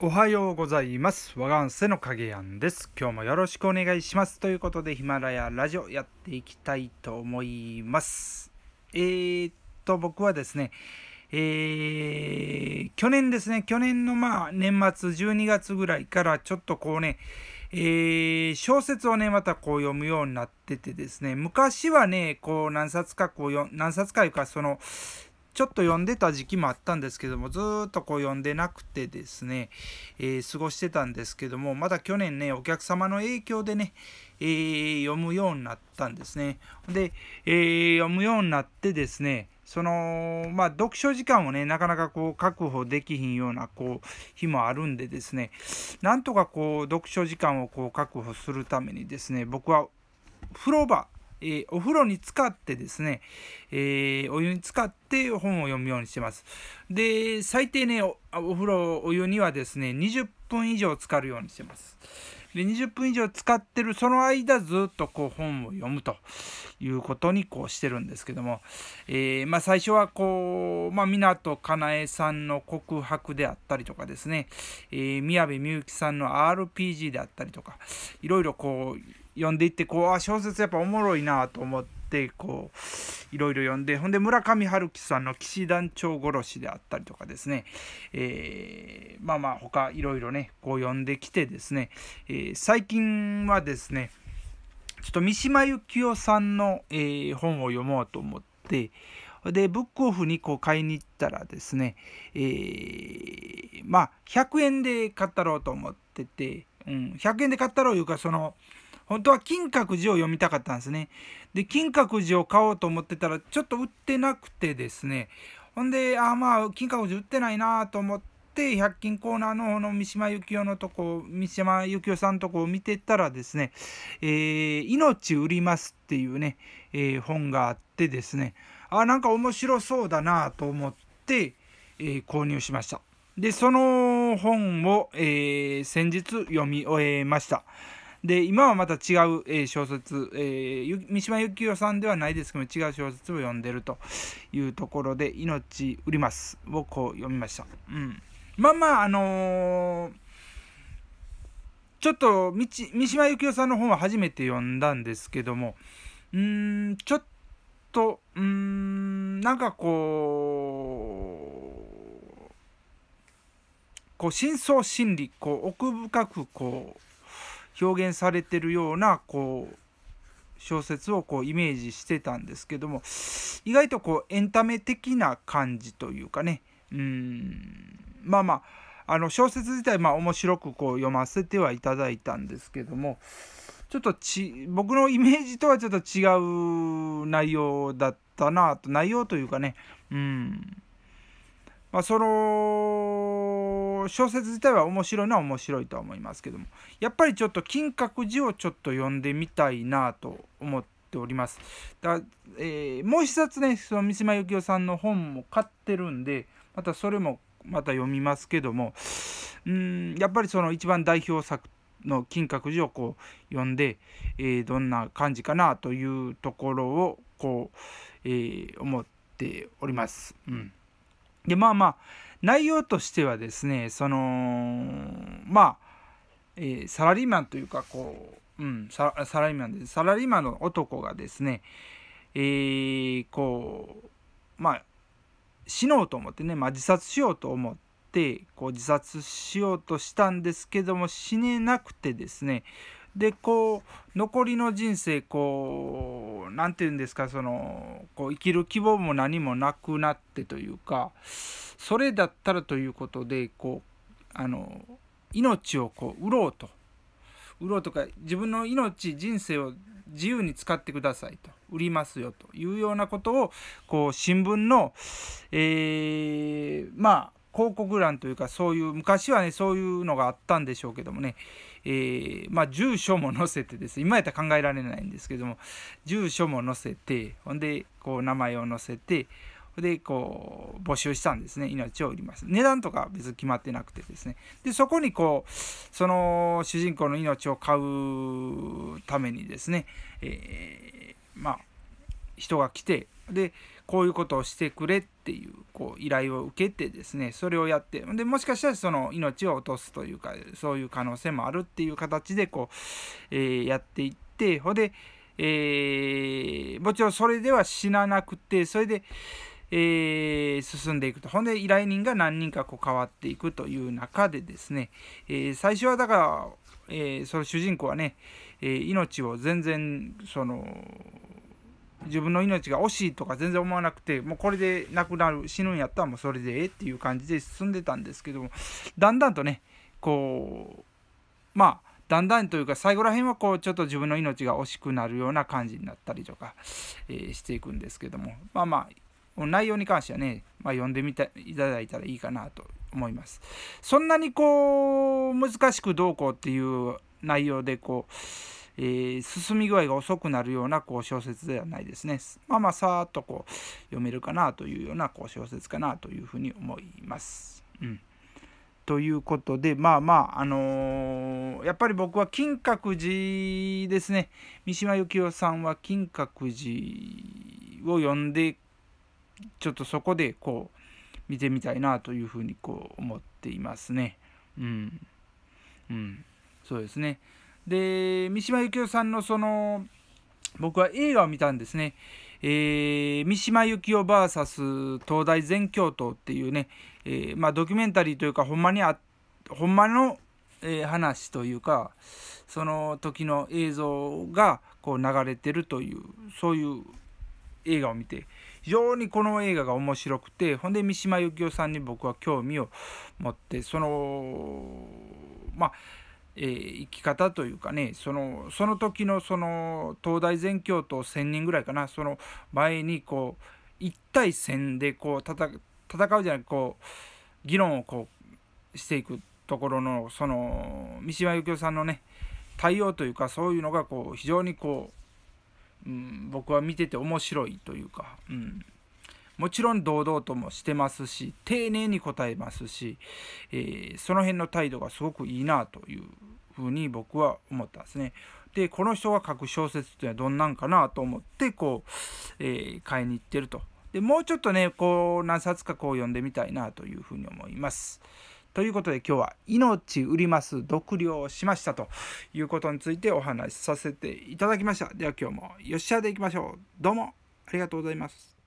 おはようございます。和がんせの影やんです。今日もよろしくお願いします。ということで、ヒマラヤラジオやっていきたいと思います。えー、っと、僕はですね、えー、去年ですね、去年のまあ年末12月ぐらいからちょっとこうね、えー小説をね、またこう読むようになっててですね、昔はね、こう何冊かこうよ、何冊かいうか、その、ちょっと読んでた時期もあったんですけども、ずっとこう読んでなくてですね、えー過ごしてたんですけども、まだ去年ね、お客様の影響でね、えー読むようになったんですね。で、えー読むようになってですね、その、まあ、読書時間をね、なかなかこう、確保できひんような、こう、日もあるんでですね、なんとかこう、読書時間をこう、確保するためにですね、僕は、風呂場、えーお風呂に浸かってですね、えーお湯に浸かって本を読むようにしてます。で、最低ね、おお風呂、お湯にはですね、20分以上浸かるようにしてます。で、20分以上使ってる、その間ずっとこう本を読むということにこうしてるんですけども、えーまあ最初はこう、まあ港かなえさんの告白であったりとかですね、えー宮部みゆきさんの RPG であったりとか、いろいろこう読んでいって、こう、あ、小説やっぱおもろいなと思って、こう、いろいろ読んで、ほんで村上春樹さんの騎士団長殺しであったりとかですね、えーまあまあ他いろいろね、こう読んできてですね、えー最近はですね、ちょっと三島由紀夫さんの、えー本を読もうと思って、で、ブックオフにこう買いに行ったらですね、えーまあ、100円で買ったろうと思ってて、うん、100円で買ったろういうか、その、本当は金閣寺を読みたかったんですね。で、金閣寺を買おうと思ってたら、ちょっと売ってなくてですね、ほんで、ああまあ、金閣寺売ってないなと思って、100均コーナーの方の三島由紀夫のとこ、三島由紀夫さんのとこを見てたらですね、えー命売りますっていうね、えー本があってですね、あ、なんか面白そうだなと思って、えー購入しました。で、その本を、えー先日読み終えました。で、今はまた違う、えー小説、えー三島由紀夫さんではないですけど、違う小説を読んでるというところで、命売りますをこう読みました。うん。まあまあ、あのーちょっと三島由紀夫さんの本は初めて読んだんですけども、うん、ちょっと、うん、なんかこう、こう深層心理、こう奥深くこう表現されてるようなこう小説をこうイメージしてたんですけども、意外とこうエンタメ的な感じというかね、うん、まあまあ、あの小説自体まあ面白くこう読ませてはいただいたんですけどもちょっとち僕のイメージとはちょっと違う内容だったなと内容というかね。うん。まあその小説自体は面白いのは面白いとは思いますけどもやっぱりちょっと金閣寺をちょっと読んでみたいなと思っておりますだ、えーもう一冊ねその三島由紀夫さんの本も買ってるんでまたそれもまた読みますけどもうんやっぱりその一番代表作の金閣寺をこう読んで、えーどんな感じかなというところをこう、えー思っております。うん、でまあまあ内容としてはですねそのまあ、えーサラリーマンというかこう、うん、サラリーマンでサラリーマンの男がですね、えーこうまあ死のうと思ってね、まあ、自殺しようと思ってこう自殺しようとしたんですけども死ねなくてですねでこう残りの人生こう何て言うんですかそのこう生きる希望も何もなくなってというかそれだったらということでこうあの命をこう売ろうと。売ろうとか自分の命人生を自由に使ってくださいと。売りますよと。いうようなことをこう新聞の、えーまあ広告欄というかそういう昔はねそういうのがあったんでしょうけどもね、えーまあ住所も載せてです今やったら考えられないんですけども住所も載せてほんでこう名前を載せてでこう募集したんですね。命を売ります。値段とか別に決まってなくてですね。でそこにこうその主人公の命を買うためにですね、えーまあ人が来てでこういうことをしてくれっていうこう依頼を受けてですねそれをやってでもしかしたらその命を落とすというかそういう可能性もあるっていう形でこう、えー、やっていってほで、えー、もちろんそれでは死ななくてそれで、えー、進んでいくと。ほんで依頼人が何人かこう変わっていくという中でですね、え最初はだから、えその主人公はね、え命を全然その自分の命が惜しいとか全然思わなくてもうこれで亡くなる死ぬんやったらもうそれでええっていう感じで進んでたんですけどもだんだんとねこうまあだんだんというか最後らへんはこうちょっと自分の命が惜しくなるような感じになったりとか、えー、していくんですけどもまあまあ内容に関してはね、まあ、読んでみていただいたらいいかなと思います。そんなにこう難しくどうこうっていう内容でこうえー、進み具合が遅くなるようなこう小説ではないですね。まあまあさーっとこう読めるかなというようなこう小説かなというふうに思います。うん、ということでまあまああのー、やっぱり僕は金閣寺ですね三島由紀夫さんは金閣寺を読んでちょっとそこでこう見てみたいなというふうにこう思っていますね。うん、うん、そうですね。で三島由紀夫さんのその僕は映画を見たんですね。えー、三島由紀夫 VS 東大全教頭っていうね、えー、まあ、ドキュメンタリーというかほんまにあほんまの、えー、話というかその時の映像がこう流れてるというそういう映画を見て非常にこの映画が面白くてほんで三島由紀夫さんに僕は興味を持ってそのまあえー、生き方というかねそのその時のその東大全教徒1,000人ぐらいかな。その前にこう1対1,000でこう戦うじゃなくこう議論をこうしていくところのその三島由紀夫さんのね対応というかそういうのがこう非常にこう、うん、僕は見てて面白いというか、うん、もちろん堂々ともしてますし丁寧に答えますし、えー、その辺の態度がすごくいいなというふうに僕は思ったんですね。でこの人が書く小説っていうのはどんなんかなと思ってこう、えー、買いに行ってると。でもうちょっとねこう何冊かこう読んでみたいなというふうに思います。ということで今日は「命売ります読了しました」ということについてお話しさせていただきました。では今日もよっしゃでいきましょう。どうもありがとうございます。